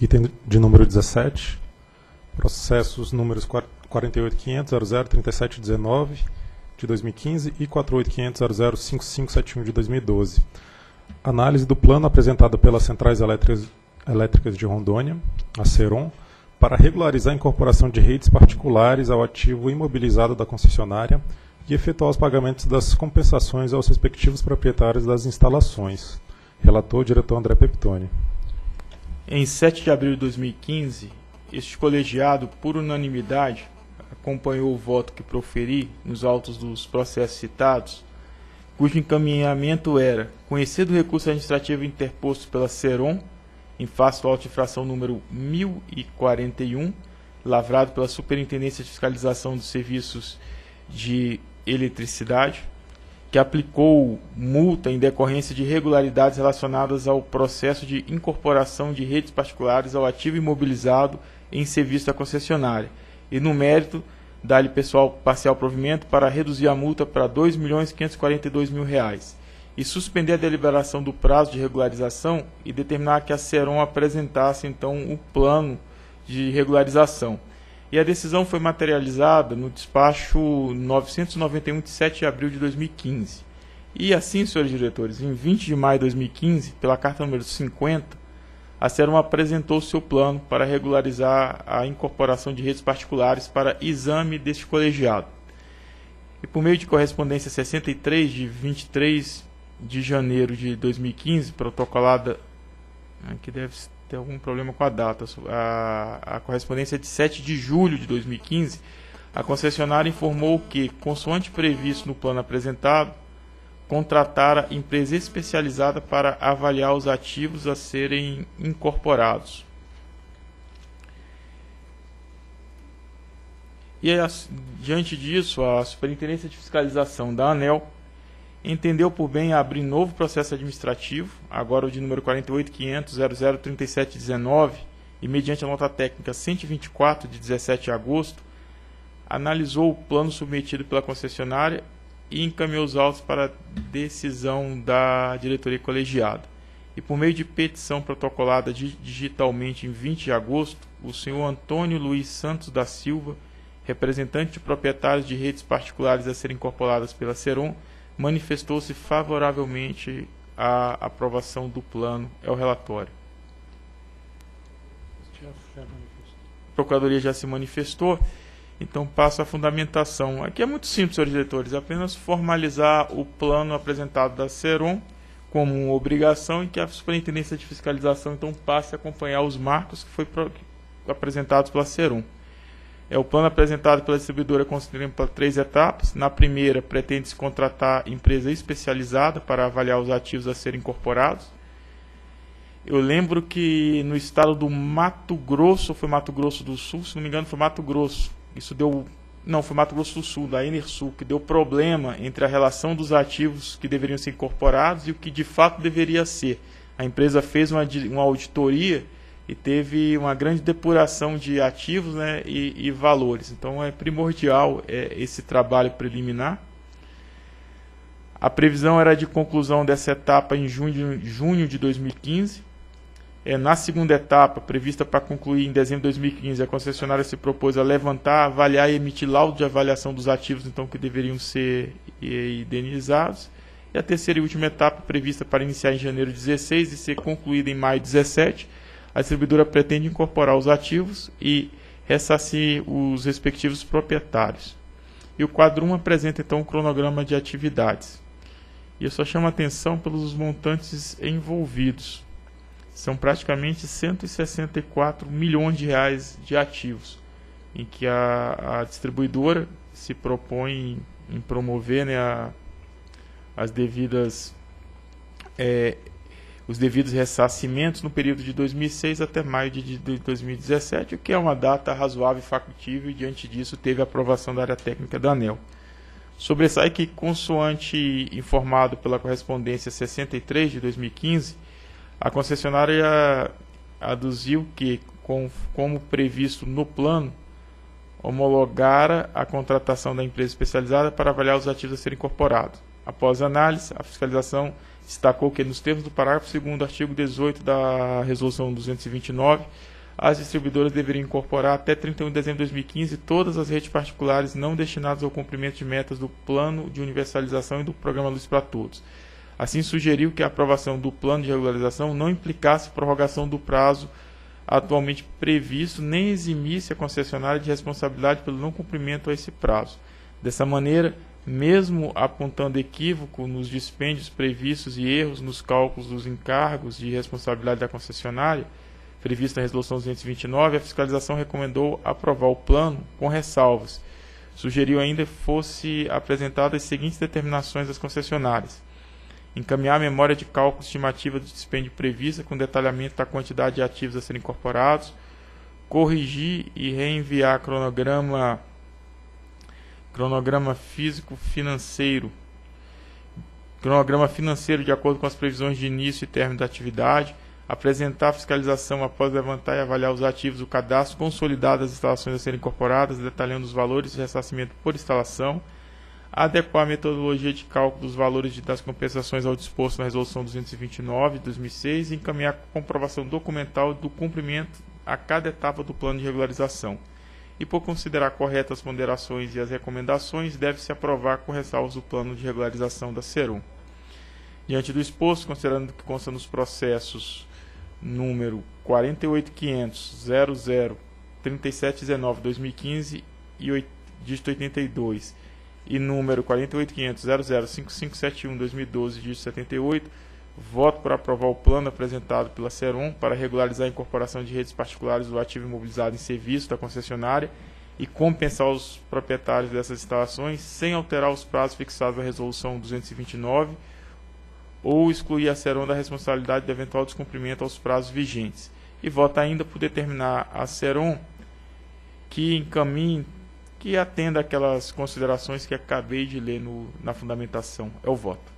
Item de número 17, processos números 48.500.003719 de 2015 e 48.500.005571 de 2012. Análise do plano apresentado pelas Centrais Elétricas, de Rondônia, a CERON, para regularizar a incorporação de redes particulares ao ativo imobilizado da concessionária e efetuar os pagamentos das compensações aos respectivos proprietários das instalações. Relator, diretor André Peptoni. Em 7 de abril de 2015, este colegiado, por unanimidade, acompanhou o voto que proferi nos autos dos processos citados, cujo encaminhamento era conhecer do recurso administrativo interposto pela SEROM em face do auto de infração número 1041, lavrado pela Superintendência de Fiscalização dos Serviços de Eletricidade, que aplicou multa em decorrência de irregularidades relacionadas ao processo de incorporação de redes particulares ao ativo imobilizado em serviço da concessionária, e no mérito, dar-lhe pessoal parcial provimento para reduzir a multa para 2.542.000 mil reais, e suspender a deliberação do prazo de regularização e determinar que a Seron apresentasse então o plano de regularização e a decisão foi materializada no despacho 991 de 7 de abril de 2015. E assim, senhores diretores, em 20 de maio de 2015, pela carta número 50, a Serum apresentou seu plano para regularizar a incorporação de redes particulares para exame deste colegiado. E por meio de correspondência 63 de 23 de janeiro de 2015, protocolada, que deve ter algum problema com a data. A, a correspondência é de 7 de julho de 2015. A concessionária informou que, consoante previsto no plano apresentado, contratara empresa especializada para avaliar os ativos a serem incorporados. E diante disso, a Superintendência de Fiscalização da ANEL entendeu por bem abrir novo processo administrativo, agora o de número 48.500.003719, e mediante a nota técnica 124 de 17 de agosto, analisou o plano submetido pela concessionária e encaminhou os autos para decisão da diretoria colegiada. E por meio de petição protocolada digitalmente em 20 de agosto, o senhor Antônio Luiz Santos da Silva, representante de proprietários de redes particulares a serem incorporadas pela Seron, manifestou-se favoravelmente à aprovação do plano. É o relatório. A Procuradoria já se manifestou, então passa a fundamentação. Aqui é muito simples, senhores diretores, é apenas formalizar o plano apresentado da Seron como uma obrigação e que a Superintendência de Fiscalização então passe a acompanhar os marcos que foi apresentados pela Seron. É, o plano apresentado pela distribuidora contempla três etapas. Na primeira, pretende-se contratar empresa especializada para avaliar os ativos a serem incorporados. Eu lembro que no estado do Mato Grosso, foi Mato Grosso do Sul, se não me engano, foi Mato Grosso. Isso deu. Não, foi Mato Grosso do Sul, da Enersul, que deu problema entre a relação dos ativos que deveriam ser incorporados e o que de fato deveria ser. A empresa fez uma, uma auditoria e teve uma grande depuração de ativos né, e, e valores. Então é primordial é, esse trabalho preliminar. A previsão era de conclusão dessa etapa em junho, junho de 2015. É, na segunda etapa, prevista para concluir em dezembro de 2015, a concessionária se propôs a levantar, avaliar e emitir laudo de avaliação dos ativos então que deveriam ser indenizados. E a terceira e última etapa, prevista para iniciar em janeiro de 16 e ser concluída em maio de 17, a distribuidora pretende incorporar os ativos e ressarcir os respectivos proprietários. E o quadro 1 apresenta então um cronograma de atividades. E eu só chamo a atenção pelos montantes envolvidos. São praticamente 164 milhões de reais de ativos, em que a, a distribuidora se propõe em promover né, a, as devidas é, os devidos ressarcimentos no período de 2006 até maio de 2017, o que é uma data razoável e factível, e diante disso teve a aprovação da área técnica da ANEL. Sobressai que, consoante informado pela correspondência 63 de 2015, a concessionária aduziu que, com, como previsto no plano, homologara a contratação da empresa especializada para avaliar os ativos a serem incorporados. Após análise, a fiscalização destacou que, nos termos do parágrafo 2 do artigo 18 da Resolução 229, as distribuidoras deveriam incorporar até 31 de dezembro de 2015 todas as redes particulares não destinadas ao cumprimento de metas do Plano de Universalização e do Programa Luz para Todos. Assim, sugeriu que a aprovação do plano de regularização não implicasse prorrogação do prazo atualmente previsto, nem eximisse a concessionária de responsabilidade pelo não cumprimento a esse prazo. Dessa maneira, mesmo apontando equívoco nos dispêndios previstos e erros nos cálculos dos encargos de responsabilidade da concessionária, previsto na Resolução 229, a fiscalização recomendou aprovar o plano com ressalvas. Sugeriu ainda que fosse apresentadas as seguintes determinações das concessionárias. Encaminhar a memória de cálculo estimativa do dispêndio prevista com detalhamento da quantidade de ativos a serem incorporados, corrigir e reenviar cronograma cronograma físico financeiro cronograma financeiro de acordo com as previsões de início e término da atividade, apresentar a fiscalização após levantar e avaliar os ativos do cadastro consolidado das instalações a serem incorporadas, detalhando os valores de ressarcimento por instalação, adequar a metodologia de cálculo dos valores das compensações ao disposto na Resolução 229 de 2006 e encaminhar comprovação documental do cumprimento a cada etapa do plano de regularização. E por considerar corretas as ponderações e as recomendações, deve-se aprovar com ressalvas o plano de regularização da Serum. Diante do exposto, considerando que consta nos processos número 48500 00 3719 2015 e dígito 82 e número 48500 00 5571 2012 dígito 78 voto para aprovar o plano apresentado pela Serum para regularizar a incorporação de redes particulares do ativo imobilizado em serviço da concessionária e compensar os proprietários dessas instalações sem alterar os prazos fixados na resolução 229 ou excluir a Seron da responsabilidade de eventual descumprimento aos prazos vigentes. E vota ainda por determinar a Seron que encaminhe, que atenda aquelas considerações que acabei de ler no, na fundamentação. É o voto.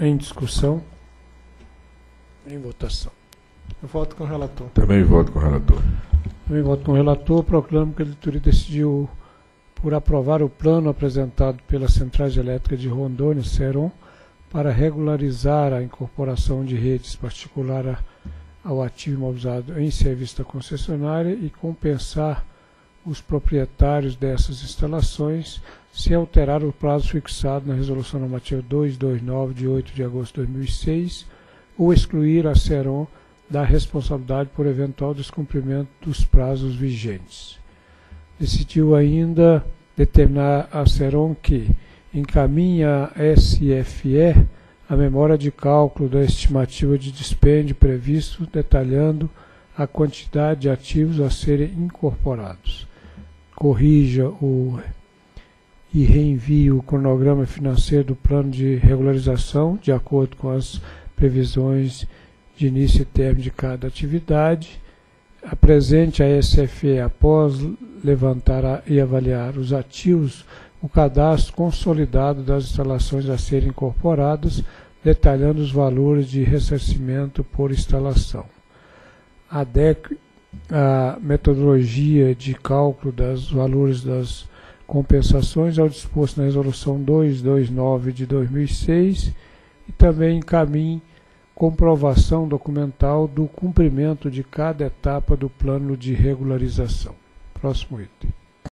Em discussão. Em votação. Eu voto com o relator. Também voto com o relator. Também voto com o relator. Proclamo que a diretoria decidiu por aprovar o plano apresentado pelas Centrais Elétricas de Rondônia, Seron, para regularizar a incorporação de redes particular ao ativo imobilizado em serviço da concessionária e compensar os proprietários dessas instalações se alterar o prazo fixado na Resolução Normativa 229 de 8 de agosto de 2006 ou excluir a Seron da responsabilidade por eventual descumprimento dos prazos vigentes. Decidiu ainda determinar a Seron que encaminha a SFE a memória de cálculo da estimativa de dispêndio previsto, detalhando a quantidade de ativos a serem incorporados. Corrija o e reenvie o cronograma financeiro do plano de regularização, de acordo com as previsões de início e término de cada atividade. Apresente a SFE, após levantar e avaliar os ativos o cadastro consolidado das instalações a serem incorporadas, detalhando os valores de ressarcimento por instalação. Adeque a metodologia de cálculo dos valores das compensações ao disposto na Resolução 229 de 2006 e também encaminhe comprovação documental do cumprimento de cada etapa do plano de regularização. Próximo item.